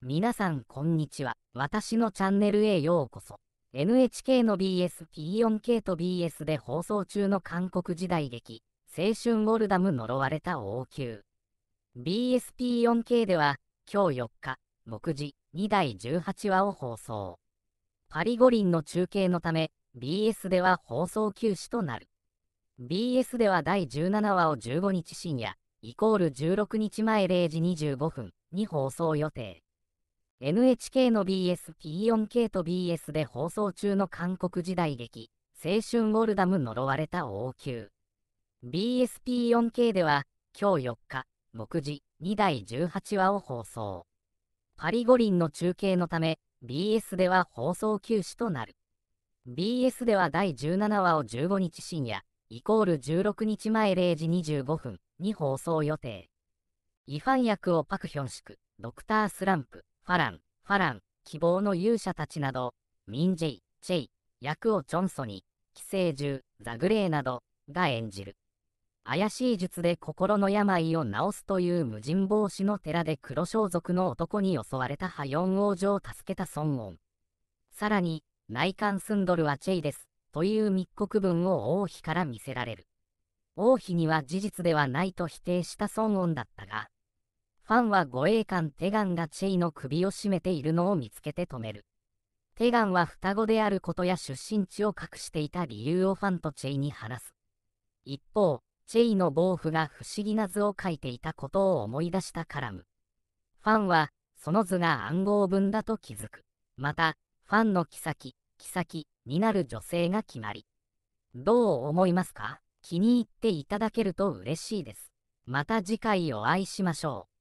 皆さんこんにちは。私のチャンネルへようこそ。NHK の BSP4K と BS で放送中の韓国時代劇、青春ウォルダム呪われた王宮。BSP4K では、今日4日、目次、2第18話を放送。パリ五輪の中継のため、BS では放送休止となる。BS では第17話を15日深夜、イコール16日前0時25分に放送予定。NHK の BSP4K と BS で放送中の韓国時代劇、青春ウォルダム呪われた王宮。BSP4K では、今日4日、目次、2第18話を放送。パリ五輪の中継のため、BS では放送休止となる。BS では第17話を15日深夜、イコール16日前0時25分に放送予定。イファン役をパクヒョンシク、ドクタースランプ、ファラン、ファラン、希望の勇者たちなど、ミンジェイ、チェイ、役をチョンソに、寄生獣、ザグレーなどが演じる。怪しい術で心の病を治すという無人帽子の寺で黒装束の男に襲われたハヨン王女を助けた孫恩。さらに、内観スンドルはチェイです、という密告文を王妃から見せられる。王妃には事実ではないと否定した孫恩だったが、ファンは護衛官テガンがチェイの首を絞めているのを見つけて止める。テガンは双子であることや出身地を隠していた理由をファンとチェイに話す。一方、チェイの防腐が不思議な図を描いていたことを思い出したカラム。ファンは、その図が暗号文だと気づく。また、ファンの妃、妃になる女性が決まり。どう思いますか？気に入っていただけると嬉しいです。また次回お会いしましょう。